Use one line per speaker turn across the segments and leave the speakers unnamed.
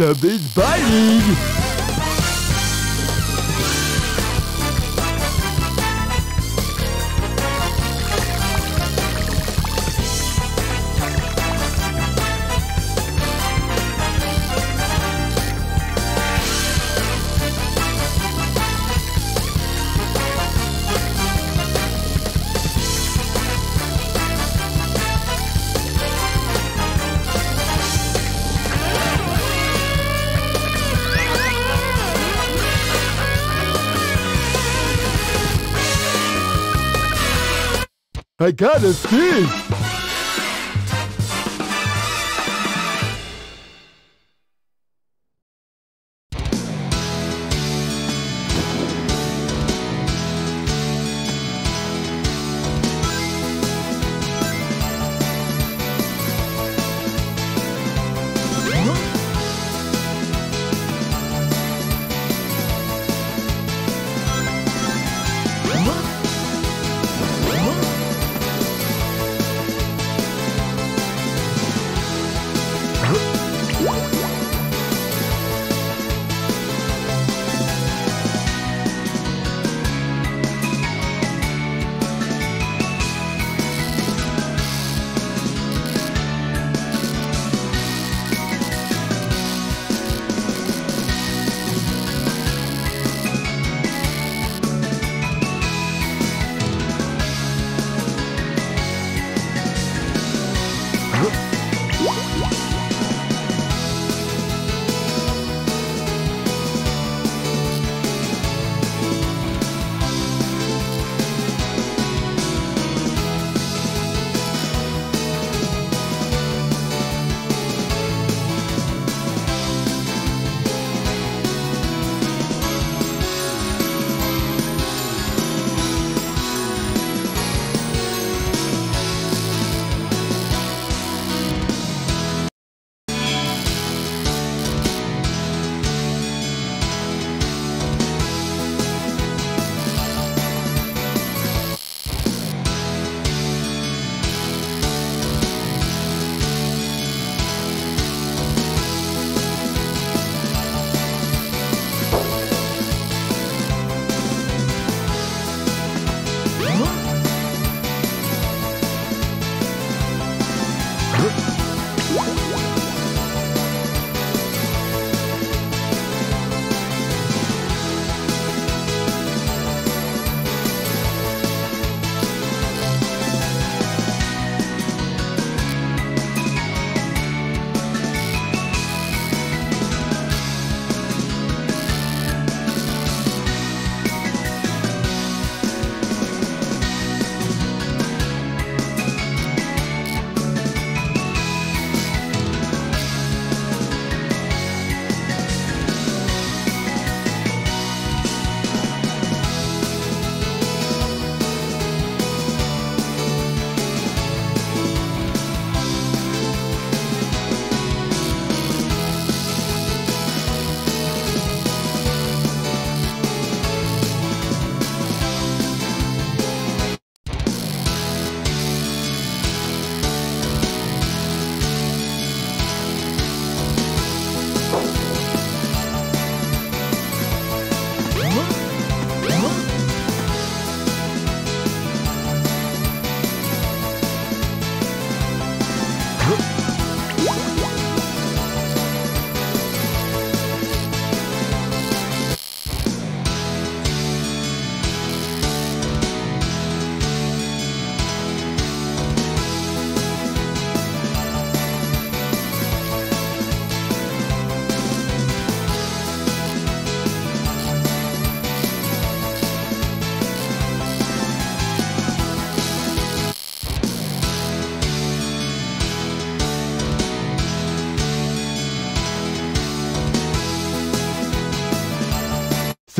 Something's biting! I got a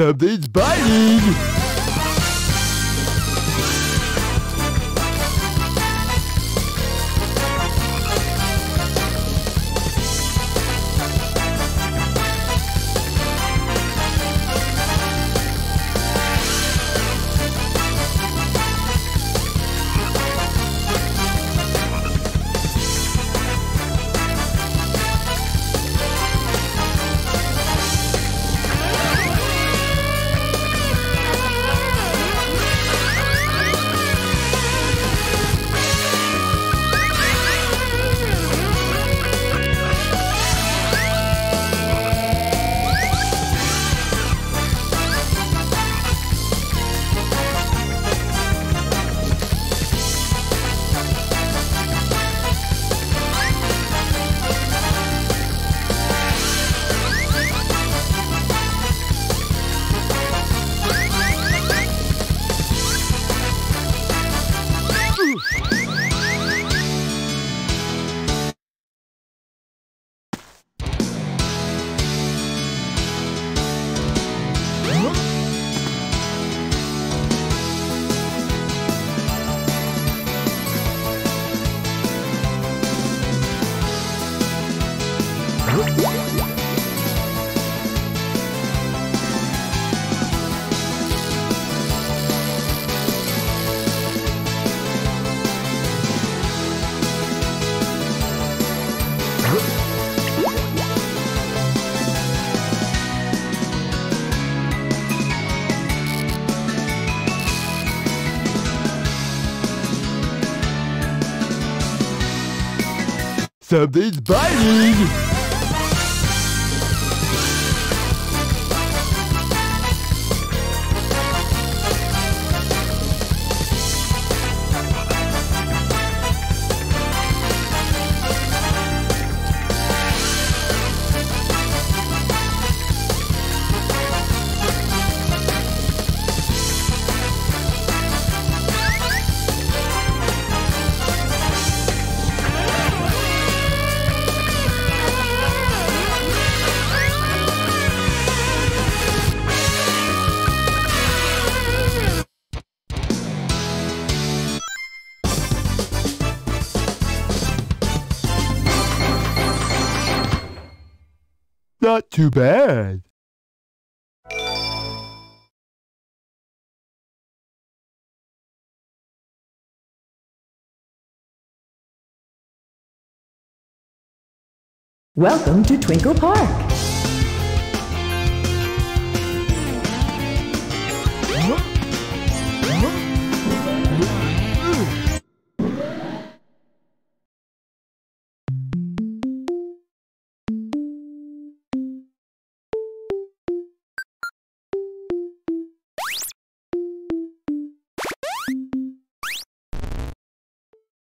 Something's biting! Something's biting! Not too bad.
Welcome to Twinkle Park.